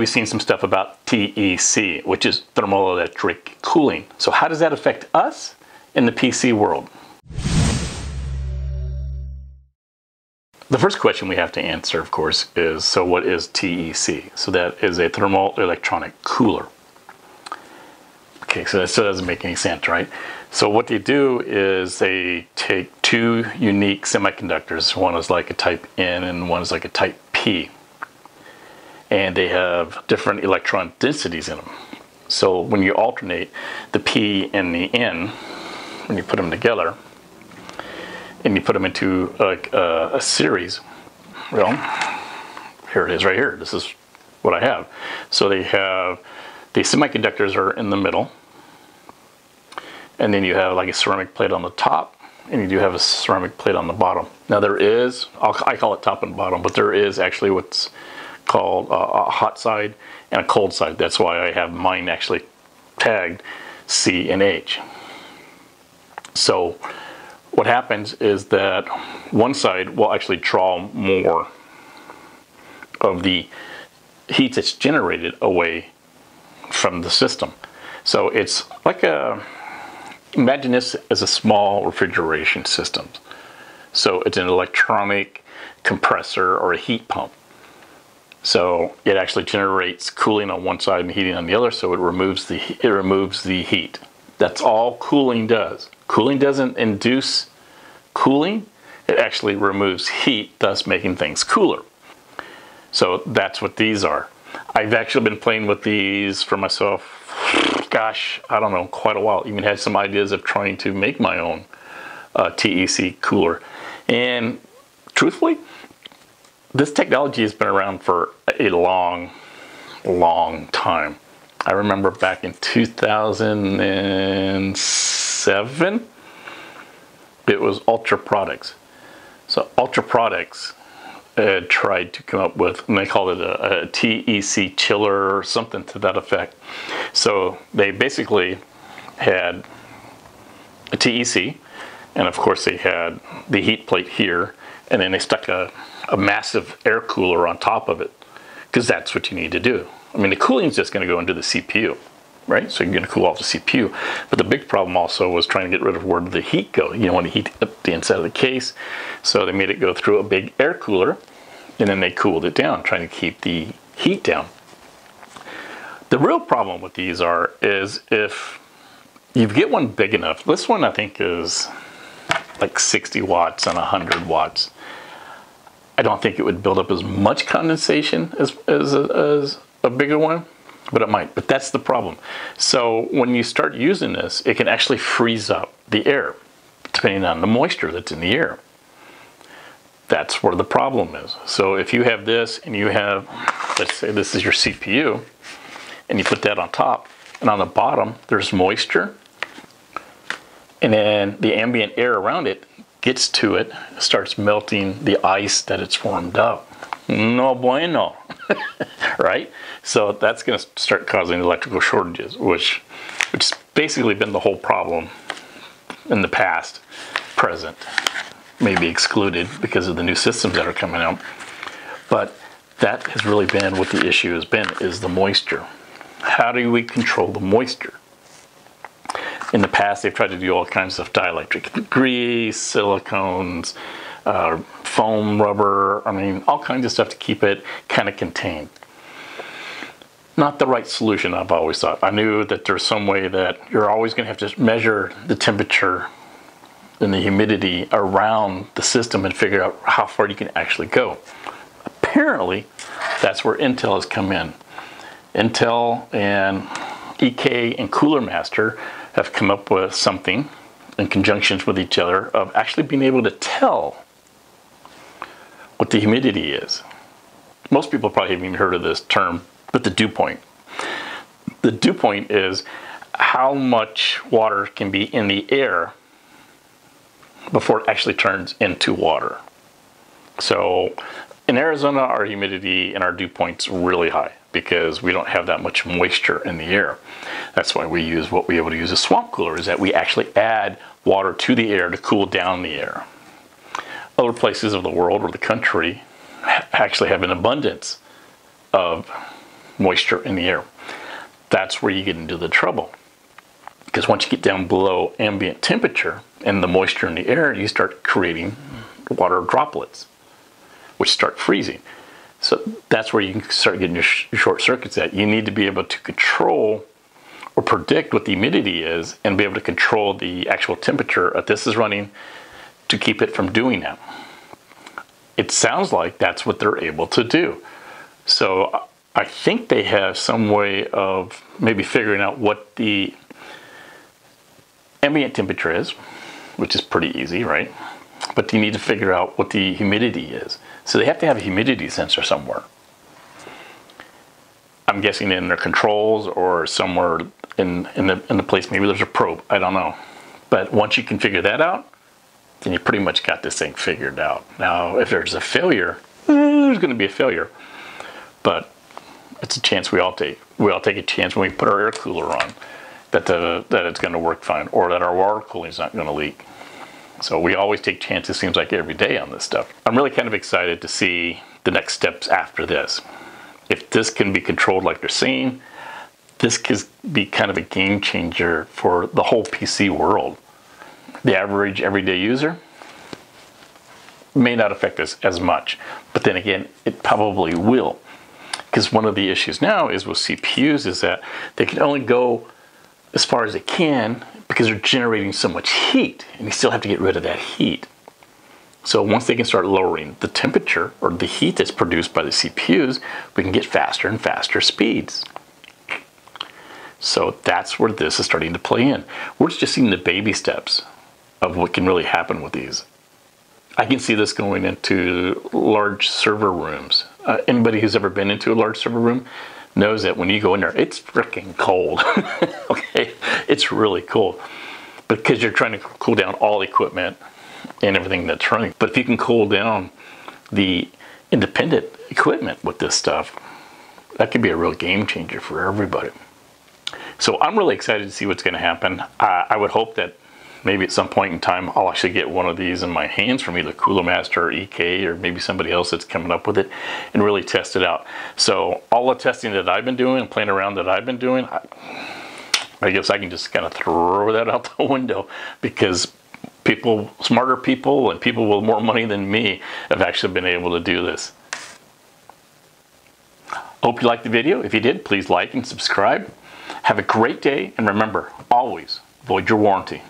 we've seen some stuff about TEC, which is thermoelectric cooling. So how does that affect us in the PC world? The first question we have to answer, of course, is so what is TEC? So that is a thermal electronic cooler. Okay, so that still doesn't make any sense, right? So what they do is they take two unique semiconductors. One is like a type N and one is like a type P. And they have different electron densities in them. So when you alternate the P and the N, when you put them together, and you put them into a, a series, well, here it is right here. This is what I have. So they have, the semiconductors are in the middle, and then you have like a ceramic plate on the top and you do have a ceramic plate on the bottom. Now there is, I'll, i call it top and bottom, but there is actually what's called uh, a hot side and a cold side. That's why I have mine actually tagged C and H. So what happens is that one side will actually draw more of the heat that's generated away from the system. So it's like a imagine this as a small refrigeration system. So it's an electronic compressor or a heat pump. So it actually generates cooling on one side and heating on the other, so it removes the it removes the heat. That's all cooling does. Cooling doesn't induce cooling, it actually removes heat, thus making things cooler. So that's what these are. I've actually been playing with these for myself gosh, I don't know, quite a while. Even had some ideas of trying to make my own uh, TEC cooler. And truthfully, this technology has been around for a long, long time. I remember back in 2007, it was Ultra Products. So Ultra Products had tried to come up with, and they called it a, a TEC chiller or something to that effect. So they basically had a TEC, and of course they had the heat plate here, and then they stuck a, a massive air cooler on top of it, because that's what you need to do. I mean, the cooling is just going to go into the CPU, right? So you're going to cool off the CPU. But the big problem also was trying to get rid of where the heat go. You don't want to heat up the inside of the case. So they made it go through a big air cooler, and then they cooled it down, trying to keep the heat down. The real problem with these are is if you get one big enough, this one I think is like 60 watts and 100 watts. I don't think it would build up as much condensation as, as, a, as a bigger one, but it might. But that's the problem. So when you start using this, it can actually freeze up the air, depending on the moisture that's in the air. That's where the problem is. So if you have this and you have, let's say this is your CPU, and you put that on top. And on the bottom, there's moisture. And then the ambient air around it gets to it, starts melting the ice that it's formed up. No bueno, right? So that's going to start causing electrical shortages, which, which has basically been the whole problem in the past, present, maybe excluded because of the new systems that are coming out. But that has really been what the issue has been, is the moisture how do we control the moisture? In the past, they've tried to do all kinds of dielectric grease, silicones, uh, foam, rubber, I mean, all kinds of stuff to keep it kind of contained. Not the right solution, I've always thought. I knew that there's some way that you're always going to have to measure the temperature and the humidity around the system and figure out how far you can actually go. Apparently, that's where Intel has come in. Intel and EK and Cooler Master have come up with something in conjunctions with each other of actually being able to tell what the humidity is. Most people probably haven't even heard of this term, but the dew point. The dew point is how much water can be in the air before it actually turns into water. So in Arizona, our humidity and our dew point's really high because we don't have that much moisture in the air. That's why we use what we're able to use a swamp cooler is that we actually add water to the air to cool down the air. Other places of the world or the country actually have an abundance of moisture in the air. That's where you get into the trouble. Because once you get down below ambient temperature and the moisture in the air, you start creating water droplets, which start freezing. So that's where you can start getting your, sh- short circuits at. You need to be able to control or predict what the humidity is and be able to control the actual temperature that this is running to keep it from doing that. It sounds like that's what they're able to do. So I think they have some way of maybe figuring out what the ambient temperature is, which is pretty easy, right? But you need to figure out what the humidity is. So they have to have a humidity sensor somewhere. I'm guessing in their controls or somewhere in, in, the, in the place, maybe there's a probe, I don't know. But once you can figure that out, then you pretty much got this thing figured out. Now, if there's a failure, there's going to be a failure. But it's a chance we all take. We all take a chance when we put our air cooler on that the, that it's going to work fine or that our water cooling is not going to leak. So we always take chances, seems like every day on this stuff. I'm really kind of excited to see the next steps after this. If this can be controlled like they're saying, this could be kind of a game changer for the whole PC world. The average everyday user may not affect us as much, but then again, it probably will. Because one of the issues now is with CPUs is that they can only go as far as they can because they're generating so much heat and you still have to get rid of that heat. So once they can start lowering the temperature or the heat that's produced by the CPUs, we can get faster and faster speeds. So that's where this is starting to play in. We're just seeing the baby steps of what can really happen with these. I can see this going into large server rooms. Uh, anybody who's ever been into a large server room knows that when you go in there, it's freaking cold. okay, it's really cool because you're trying to cool down all equipment and everything that's running. But if you can cool down the independent equipment with this stuff, that could be a real game changer for everybody. So I'm really excited to see what's going to happen. Uh, I would hope that maybe at some point in time I'll actually get one of these in my hands from either Cooler Master or EK or maybe somebody else that's coming up with it and really test it out. So all the testing that I've been doing, and playing around that I've been doing, I, I guess I can just kind of throw that out the window because people, smarter people and people with more money than me have actually been able to do this. Hope you liked the video. If you did, please like and subscribe. Have a great day and remember, always void your warranty.